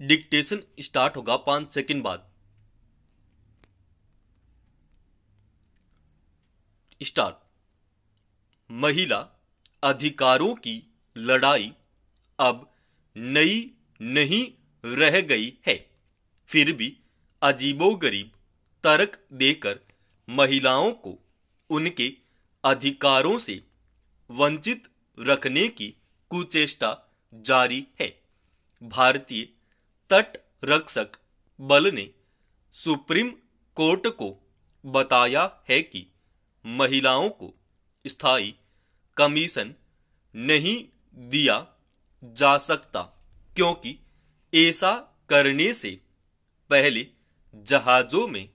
Dictation start होगा पाँच second बाद। स्टार्ट। महिला अधिकारों की लड़ाई अब नई नहीं रह गई है। फिर भी अजीबोगरीब तर्क देकर महिलाओं को उनके अधिकारों से वंचित रखने की कुचेष्टा जारी है। भारतीय तट रक्षक बल ने सुप्रीम कोर्ट को बताया है कि महिलाओं को स्थायी कमीशन नहीं दिया जा सकता, क्योंकि ऐसा करने से पहले जहाजों में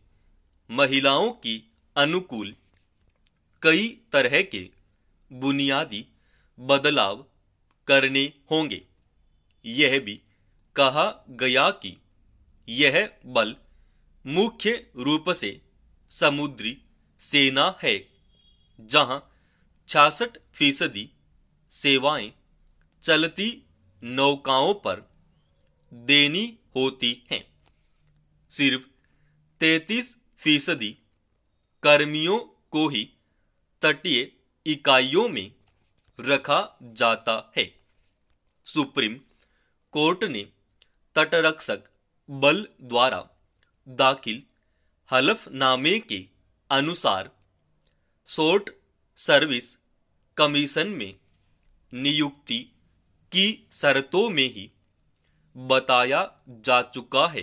महिलाओं की अनुकूल कई तरह के बुनियादी बदलाव करने होंगे। यह भी कहा गया कि यह बल मुख्य रूप से समुद्री सेना है, जहाँ छियासठ फ़ीसदी सेवाएँ चलती नौकाओं पर देनी होती हैं। सिर्फ़ तैतीस फ़ीसदी कर्मियों को ही तटीय इकाइयों में रखा जाता है। सुप्रीम कोर्ट ने तटरक्षक बल द्वारा दाखिल हलफनामे के अनुसार शॉर्ट सर्विस कमीशन में नियुक्ति की शर्तों में ही बताया जा चुका है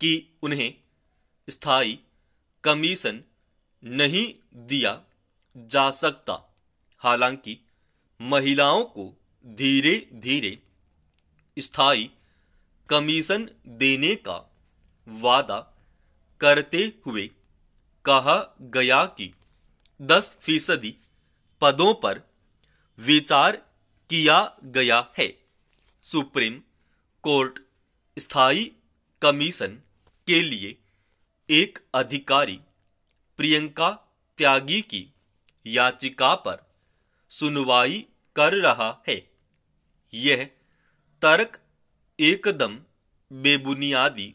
कि उन्हें स्थायी कमीशन नहीं दिया जा सकता। हालाँकि महिलाओं को धीरे धीरे स्थायी कमीशन देने का वादा करते हुए कहा गया कि 10 फ़ीसदी पदों पर विचार किया गया है। सुप्रीम कोर्ट स्थायी कमीशन के लिए एक अधिकारी प्रियंका त्यागी की याचिका पर सुनवाई कर रहा है। यह तर्क एकदम बेबुनियादी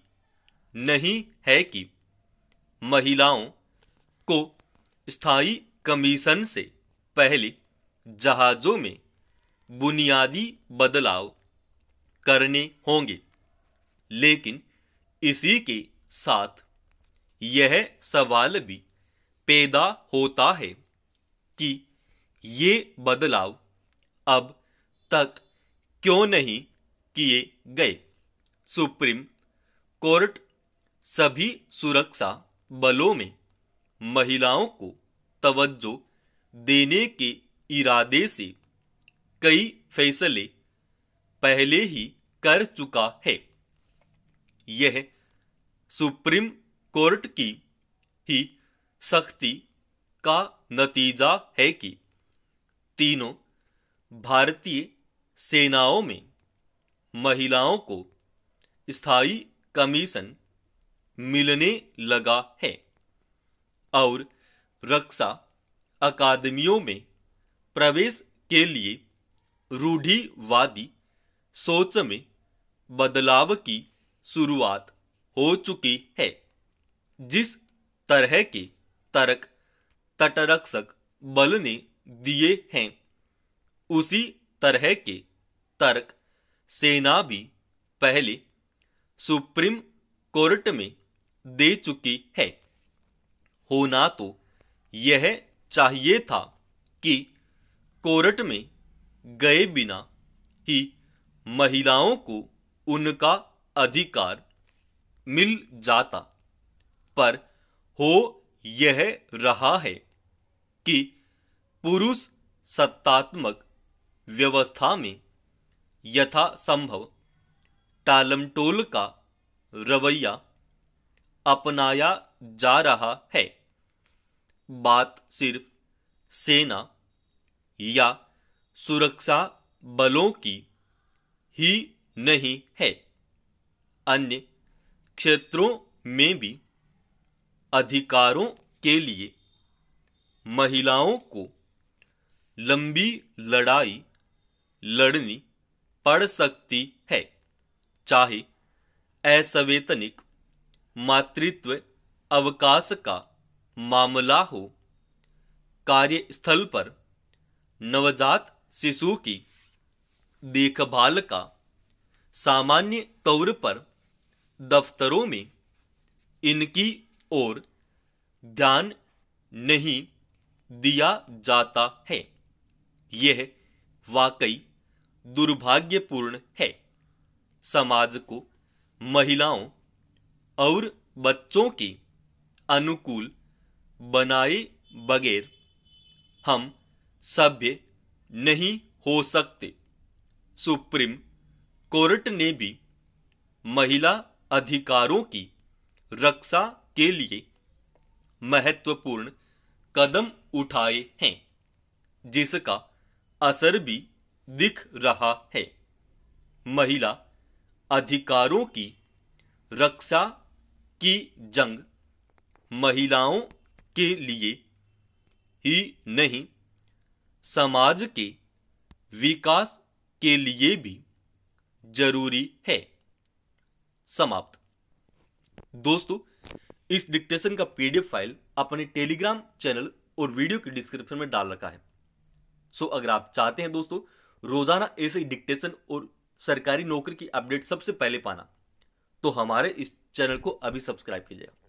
नहीं है कि महिलाओं को स्थायी कमीशन से पहले जहाजों में बुनियादी बदलाव करने होंगे। लेकिन इसी के साथ यह सवाल भी पैदा होता है कि ये बदलाव अब तक क्यों नहीं किए गए। सुप्रीम कोर्ट सभी सुरक्षा बलों में महिलाओं को तवज्जो देने के इरादे से कई फैसले पहले ही कर चुका है। यह सुप्रीम कोर्ट की ही सख्ती का नतीजा है कि तीनों भारतीय सेनाओं में महिलाओं को स्थायी कमीशन मिलने लगा है और रक्षा अकादमियों में प्रवेश के लिए रूढ़ीवादी सोच में बदलाव की शुरुआत हो चुकी है, जिस तरह के तर्क तटरक्षक बल ने दिए हैं, उसी तरह के तर्क सेना भी पहले सुप्रीम कोर्ट में दे चुकी है। होना तो यह चाहिए था कि कोर्ट में गए बिना ही महिलाओं को उनका अधिकार मिल जाता। पर हो यह रहा है कि पुरुष सत्तात्मक व्यवस्था में यथासंभव। टालमटोल का रवैया अपनाया जा रहा है। बात सिर्फ़ सेना या सुरक्षा बलों की ही नहीं है। अन्य क्षेत्रों में भी अधिकारों के लिए महिलाओं को लंबी लड़ाई लड़नी पड़ सकती है। चाहे असंवैतनिक मातृत्व अवकाश का मामला हो, कार्यस्थल पर नवजात शिशु की देखभाल का सामान्य तौर पर दफ्तरों में इनकी ओर ध्यान नहीं दिया जाता है। यह वाकई दुर्भाग्यपूर्ण है। समाज को, महिलाओं और बच्चों के अनुकूल बनाए बगैर हम सभ्य नहीं हो सकते। सुप्रीम कोर्ट ने भी महिला अधिकारों की रक्षा के लिए महत्वपूर्ण कदम उठाए हैं, जिसका असर भी दिख रहा है। महिला, अधिकारों की रक्षा की जंग महिलाओं के लिए ही नहीं, समाज के विकास के लिए भी ज़रूरी है। समाप्त। दोस्तों, इस डिक्टेशन का पीडीएफ फ़ाइल अपने टेलीग्राम चैनल और वीडियो के डिस्क्रिप्शन में डाल रखा है। सो, अगर आप चाहते हैं दोस्तों रोज़ाना ऐसे डिक्टेशन और सरकारी नौकरी की अपडेट सबसे पहले पाना। तो हमारे इस चैनल को अभी सब्सक्राइब कीजिएगा।